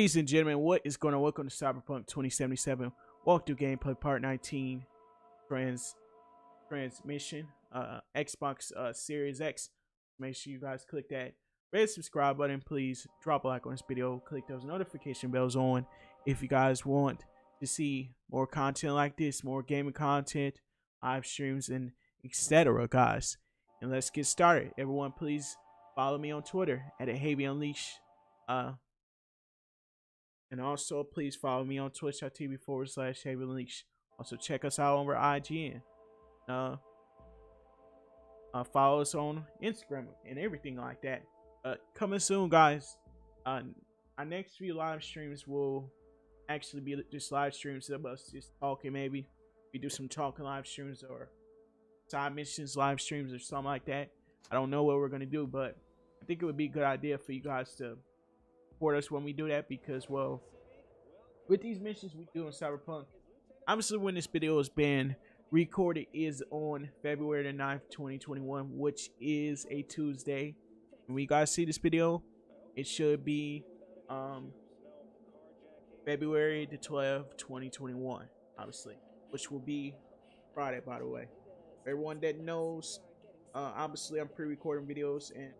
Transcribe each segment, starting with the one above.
Ladies and gentlemen, what is going on? Welcome to Cyberpunk 2077 walkthrough gameplay part 19 trans transmission uh Xbox uh Series X. Make sure you guys click that red subscribe button. Please drop a like on this video. Click those notification bells on if you guys want to see more content like this, more gaming content, live streams, and etc. Guys, and let's get started. Everyone, please follow me on Twitter at Haavy Unleash. Uh, and also, please follow me on twitch.tv forward slash Unleash. Also, check us out over IGN. Uh, uh, follow us on Instagram and everything like that. Uh, coming soon, guys. Uh, our next few live streams will actually be just live streams of us just talking. Maybe we do some talking live streams or side missions live streams or something like that. I don't know what we're gonna do, but I think it would be a good idea for you guys to support us when we do that because, well, with these missions we do in Cyberpunk, obviously when this video is being recorded is on February the 9th, 2021, which is a Tuesday. When you guys see this video, it should be um, February the 12th, 2021, obviously, which will be Friday, by the way. Everyone that knows, uh, obviously I'm pre-recording videos, and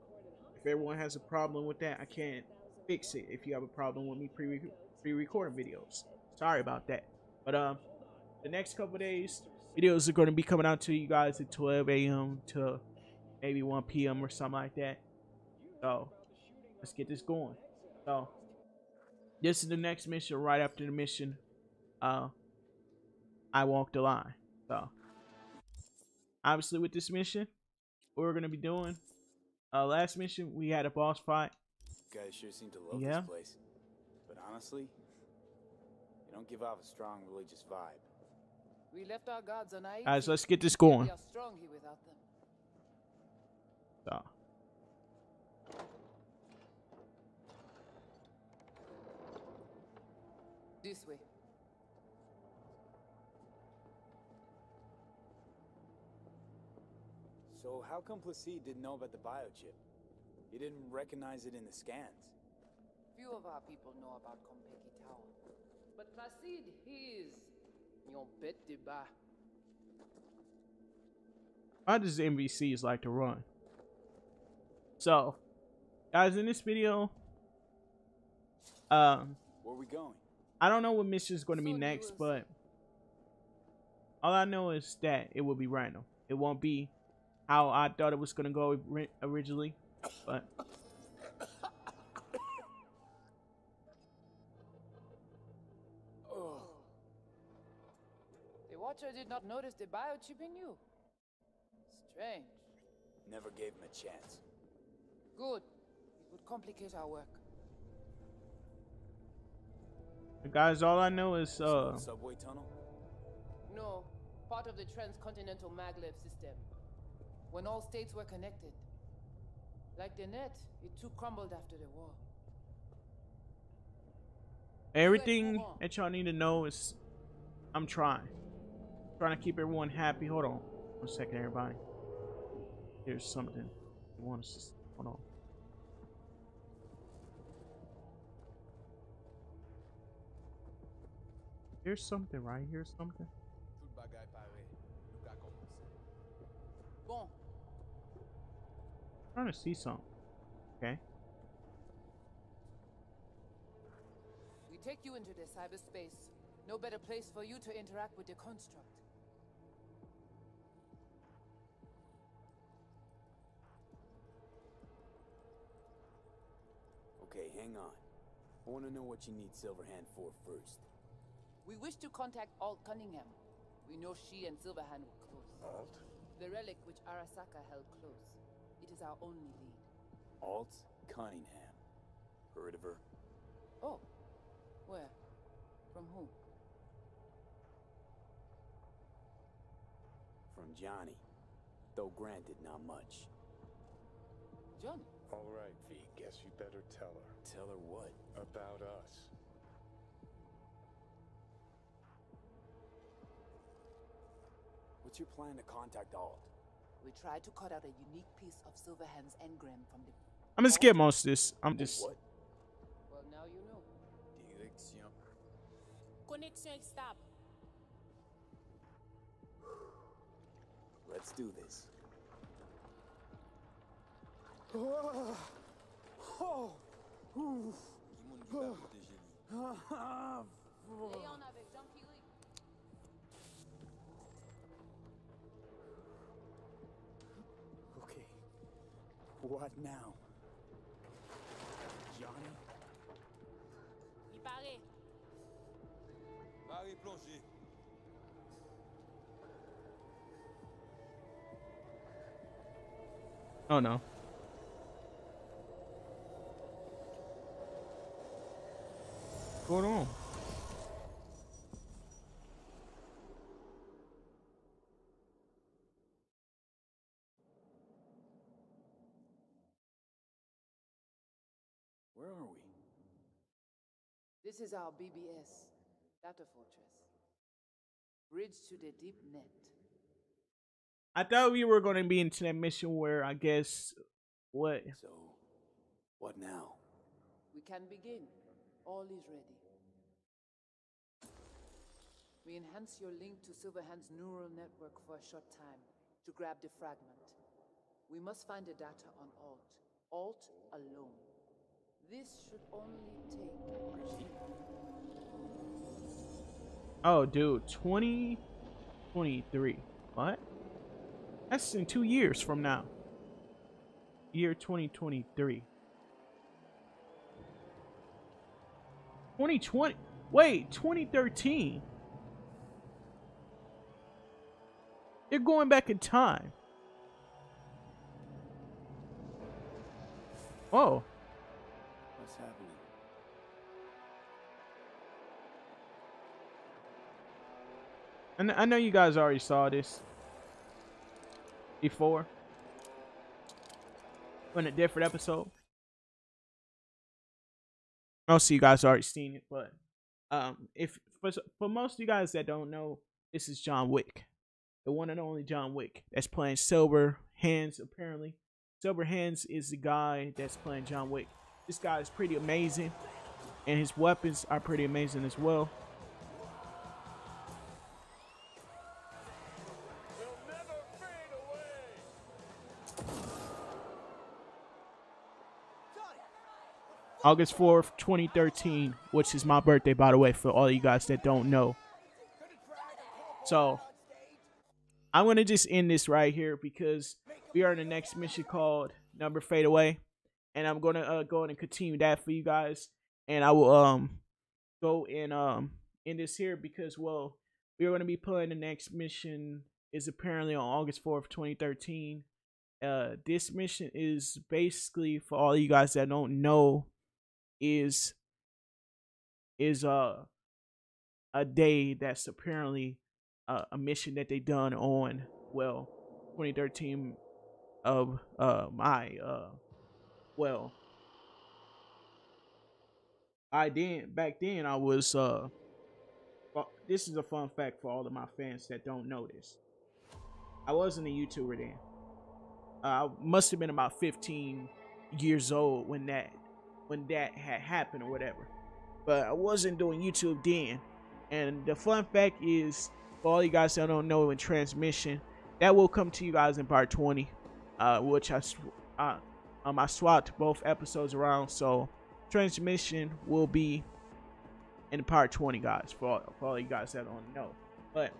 if everyone has a problem with that, I can't fix it if you have a problem with me pre pre-recording videos. Sorry about that. But um, the next couple days, videos are going to be coming out to you guys at 12 a.m. to maybe 1 p.m. or something like that. So let's get this going. So this is the next mission. Right after the mission, uh, I walked the line. So obviously with this mission, what we're gonna be doing. Uh, last mission we had a boss fight guys sure seem to love Yeah. this place. But honestly, you don't give off a strong religious vibe. We left our gods on Ayiti. Guys, let's get this We going. are strong here without them. So, This way. So how come Placide didn't know about the biochip? He didn't recognize it in the scans. Few of our people know about Konpeki Tower. But Placide, he is your bête de bas. how does MVCs like to run? So, guys, in this video, um, Where are we going? I don't know what mission is going to be next, but all I know is that it will be random. It won't be how I thought it was going to go originally, but Oh, The Watcher did not notice the biochip in you. Strange. never gave him a chance. Good. It would complicate our work. Guys, all I know is uh, Subway tunnel? No, part of the transcontinental maglev system. When all states were connected. Like the net, it too crumbled after the war. everything that y'all need to know is I'm trying, trying to keep everyone happy. Hold on, one second, everybody. Here's something I want us to see. hold on. Here's something right here's something. Tout bagay pare, nou ka komanse. Bon, trying to see something. Okay. we take you into the cyberspace. No better place for you to interact with the construct. Okay, hang on. I want to know what you need Silverhand for first. We wish to contact Alt Cunningham. We know she and Silverhand were close. Alt? The relic which Arasaka held close. It is our only lead. Alt Cunningham. Heard of her? Oh. Where? From who? From Johnny. Though granted, not much. Johnny. All right, V, guess you better tell her. Tell her what? About us. What's your plan to contact Alt? We tried to cut out a unique piece of Silverhand's engram from the. I'm gonna skip most of this. I'm just What? Well, now you know. Connexion. Connexion stable. Let's do this. Oh, oh, ouf. What now? Johnny? Il paraît. Marie plongée. Oh no. What's going on? Where are we? This is our BBS, Data Fortress. Bridge to the deep net. I thought we were gonna be into that mission where I guess what So, what now? We can begin. All is ready. We enhance your link to Silverhand's neural network for a short time to grab the fragment. We must find the data on Alt. Alt alone. This should only take. Oh dude, 2023. What? That's in two years from now. Year 2023. 2020. Wait, 2013. They're going back in time. Oh, I know you guys already saw this before in a different episode. Most of you guys already seen it, but um, if for for most of you guys that don't know, this is John Wick, the one and only John Wick that's playing Silver Hands. Apparently, Silverhands is the guy that's playing John Wick. This guy is pretty amazing, and his weapons are pretty amazing as well. August 4th, 2013, which is my birthday, by the way, for all you guys that don't know. So, I'm going to just end this right here because we are in the next mission called Never Fade Away. And I'm going to uh, go and continue that for you guys. And I will um go and um end this here because, well, we are going to be playing the next mission is apparently on August 4th, 2013. Uh, this mission is basically for all you guys that don't know is is uh a day that's apparently a mission that they done on well 2013 of uh my uh well I did back then I was uh this is a fun fact for all of my fans that don't know this. I wasn't a YouTuber then. Uh, I must have been about 15 years old when that when that had happened or whatever. But I wasn't doing YouTube then. And the fun fact is, for all you guys that don't know in transmission, that will come to you guys in part 20, uh, which I, sw- uh, um, I swapped both episodes around. So transmission will be in part 20, guys, for all, for all you guys that don't know. But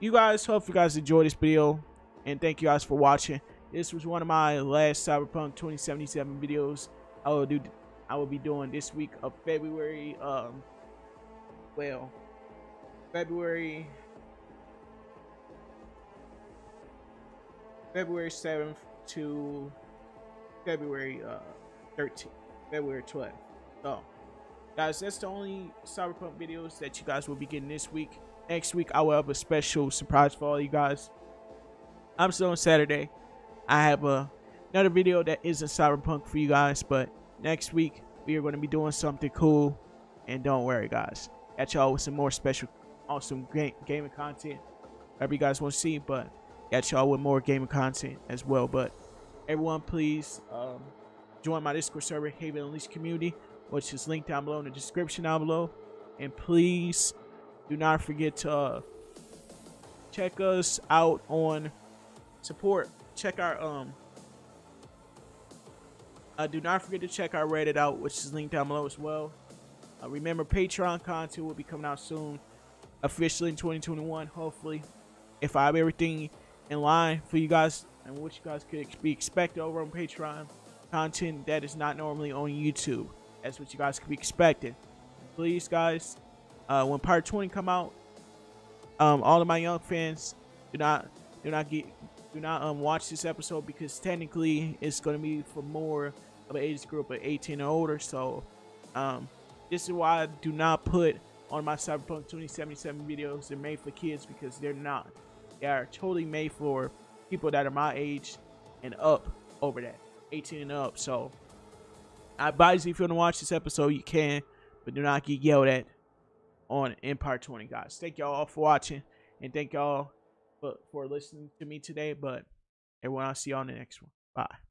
you guys, hope you guys enjoyed this video, and thank you guys for watching. This was one of my last Cyberpunk 2077 videos. I will do. I will be doing this week of February. Um, well, February. February 7th to February uh 13th, February 12th. So, guys, that's the only Cyberpunk videos that you guys will be getting this week. Next week, I will have a special surprise for all you guys. I'm still on Saturday. I have a another video that isn't cyberpunk for you guys, but next week we are going to be doing something cool. And don't worry, guys. Got y'all with some more special, awesome game, gaming content. Whatever you guys want to see, but got y'all with more gaming content as well. But everyone, please um, join my Discord server, Haavy Unleashed Community, which is linked down below in the description down below. And please do not forget to uh, check us out on support. Check our um. Uh, do not forget to check our Reddit out, which is linked down below as well. Uh, remember, Patreon content will be coming out soon, officially in 2021. Hopefully, if I have everything in line for you guys and what you guys could be expected over on Patreon, content that is not normally on YouTube. That's what you guys could be expecting. Please, guys, uh, when Part 20 come out, um, all of my young fans do not do not get do not um watch this episode because technically it's going to be for more of an age group of 18 or older. So, um, this is why I do not put on my Cyberpunk 2077 videos. They're made for kids because they're not. They are totally made for people that are my age and up over that, 18 and up. So, I advise you if you want to watch this episode, you can, but do not get yelled at on Empire 20, guys. Thank y'all all for watching, and thank y'all for, for listening to me today. But everyone, I'll see you on the next one. Bye.